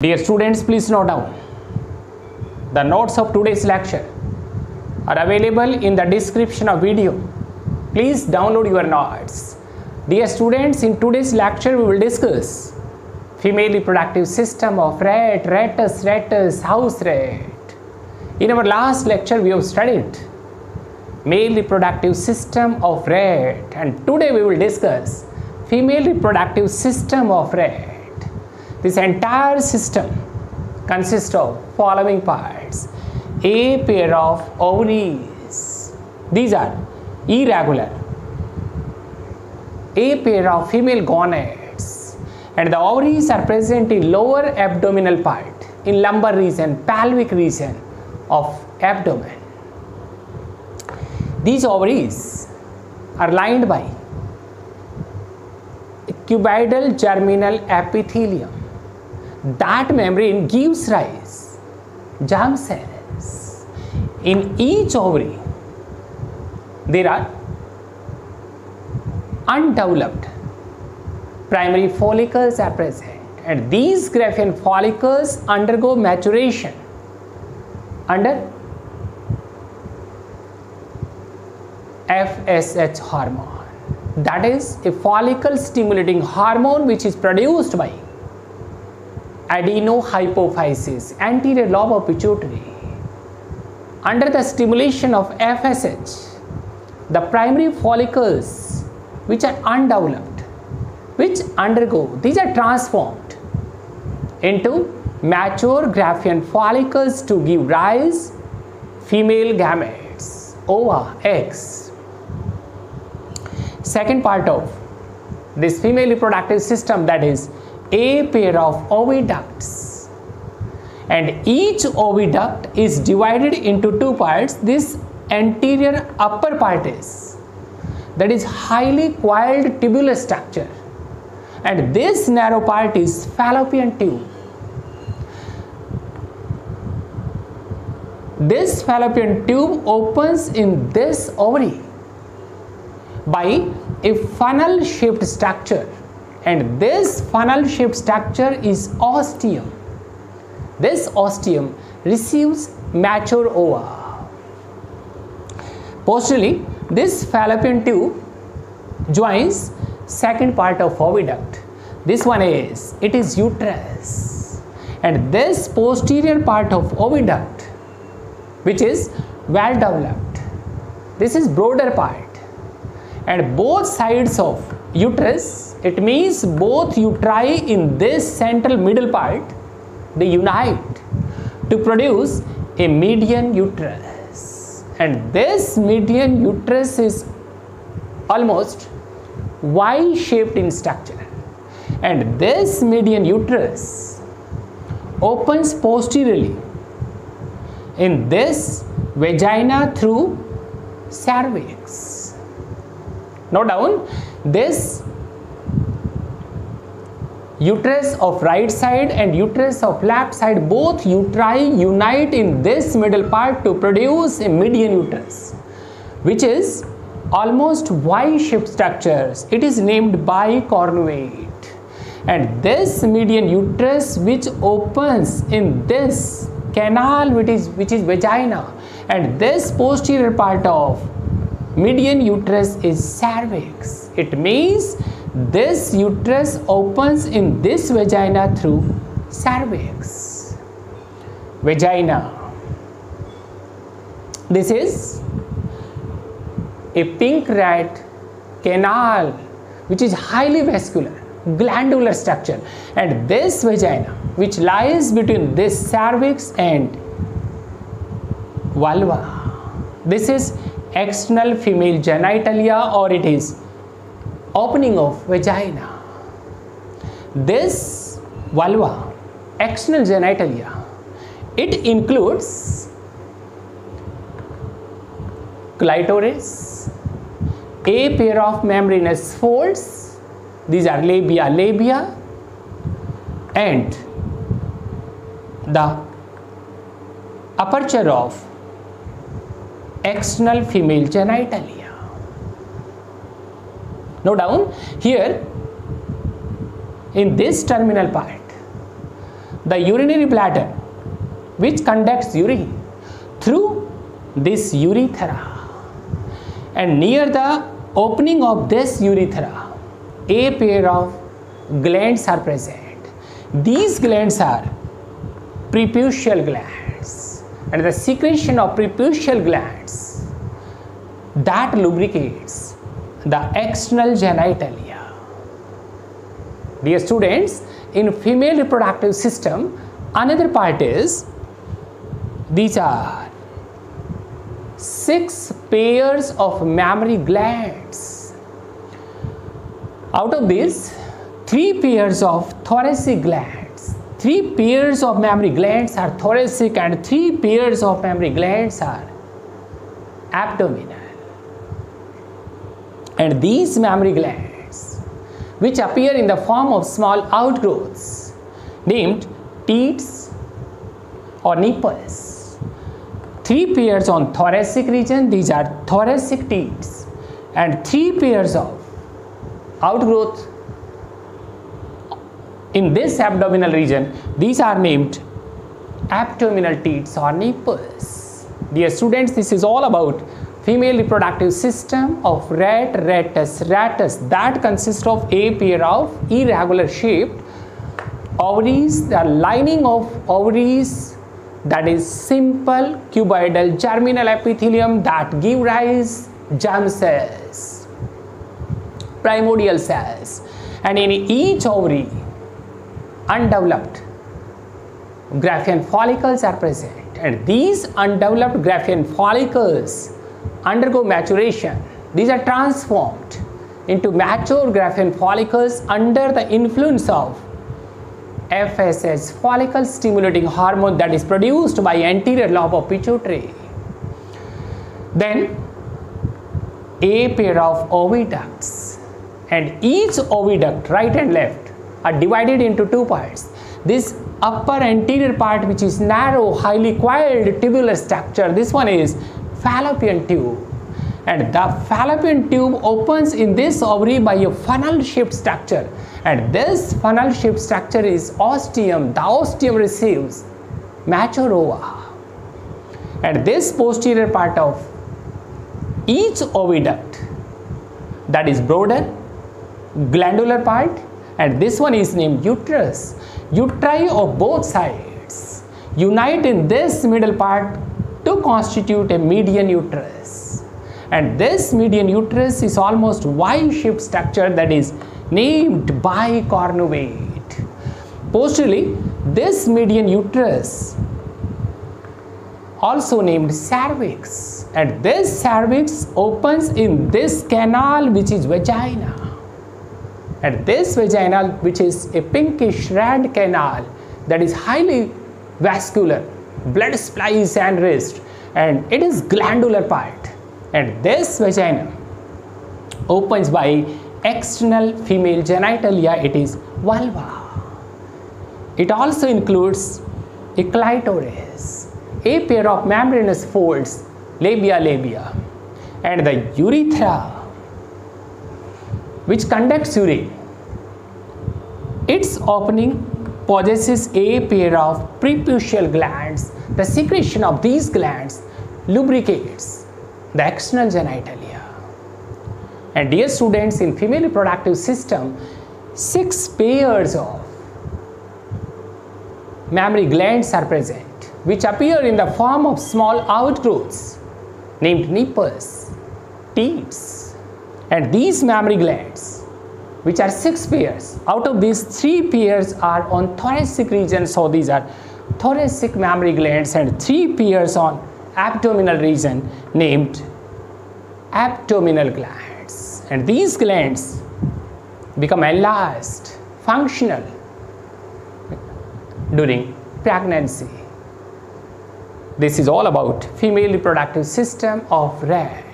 Dear students, please note down. The notes of today's lecture are available in the description of video. Please download your notes. Dear students, in today's lecture we will discuss female reproductive system of rat, rattus, rattus, house rat. In our last lecture we have studied male reproductive system of rat and today we will discuss female reproductive system of rat. This entire system consists of following parts. A pair of ovaries. These are irregular. A pair of female gonads. And the ovaries are present in lower abdominal part, in lumbar region, pelvic region of abdomen. These ovaries are lined by cuboidal germinal epithelium that membrane gives rise germ cells in each ovary there are undeveloped primary follicles are present. And these Graafian follicles undergo maturation under FSH hormone. That is a follicle stimulating hormone which is produced by adenohypophysis, anterior lobe of pituitary. Under the stimulation of FSH, the primary follicles which are undeveloped, which undergo, these are transformed into mature Graafian follicles to give rise female gametes, ova, eggs. Second part of this female reproductive system that is a pair of oviducts. And each oviduct is divided into two parts. This anterior upper part is that is highly coiled tubular structure. And this narrow part is fallopian tube. This fallopian tube opens in this ovary by a funnel shaped structure and this funnel shaped structure is ostium. This ostium receives mature ova. Posteriorly, this fallopian tube joins second part of oviduct. This one is, it is uterus and this posterior part of oviduct which is well developed. This is broader part and both sides of uterus it means both uteri in this central middle part they unite to produce a median uterus and this median uterus is almost Y shaped in structure and this median uterus opens posteriorly in this vagina through cervix. Now down this uterus of right side and uterus of left side both uteri unite in this middle part to produce a median uterus which is almost Y-shaped structures. It is named bicornuate and this median uterus which opens in this canal which is which is vagina and this posterior part of median uterus is cervix. It means this uterus opens in this vagina through cervix. Vagina. This is a pink rat canal which is highly vascular glandular structure. And this vagina which lies between this cervix and vulva. This is external female genitalia or it is opening of vagina. This vulva, external genitalia, it includes clitoris, a pair of membranous folds, these are labia labia, and the aperture of external female genitalia. Note down here in this terminal part the urinary bladder which conducts urine through this urethra and near the opening of this urethra a pair of glands are present. These glands are preputial glands and the secretion of preputial glands that lubricates the external genitalia. Dear students in female reproductive system another part is these are six pairs of mammary glands. Out of these three pairs of thoracic glands. Three pairs of mammary glands are thoracic and three pairs of mammary glands are abdominal and these mammary glands which appear in the form of small outgrowths named teats or nipples three pairs on thoracic region these are thoracic teats and three pairs of outgrowth in this abdominal region these are named abdominal teats or nipples. Dear students this is all about female reproductive system of rat rattus rattus that consists of a pair of irregular shaped ovaries. The lining of ovaries that is simple cuboidal germinal epithelium that give rise germ cells primordial cells. And in each ovary undeveloped Graafian follicles are present. And these undeveloped Graafian follicles undergo maturation. These are transformed into mature Graafian follicles under the influence of FSH follicle stimulating hormone that is produced by anterior lobe of pituitary. Then a pair of oviducts and each oviduct right and left are divided into two parts. This upper anterior part which is narrow highly coiled tubular structure this one is fallopian tube. And the fallopian tube opens in this ovary by a funnel shaped structure. And this funnel shaped structure is ostium. The ostium receives mature ova and this posterior part of each oviduct that is broader glandular part and this one is named uterus. Uteri of both sides unite in this middle part to constitute a median uterus. And this median uterus is almost Y-shaped structure that is named bicornuate. Posteriorly, this median uterus also named cervix. And this cervix opens in this canal which is vagina. And this vaginal which is a pinkish red canal that is highly vascular blood supplies and rest and it is glandular part. And this vagina opens by external female genitalia. It is vulva. It also includes a clitoris a pair of membranous folds labia labia and the urethra which conducts urine. Its opening possesses a pair of preputial glands the secretion of these glands lubricates the external genitalia. And dear students, in female reproductive system, six pairs of mammary glands are present which appear in the form of small outgrowths named nipples, teats. And these mammary glands, which are six pairs, out of these three pairs are on thoracic region, so these are thoracic mammary glands and three pairs on abdominal region named abdominal glands. And these glands become enlarged functional during pregnancy. This is all about female reproductive system of rat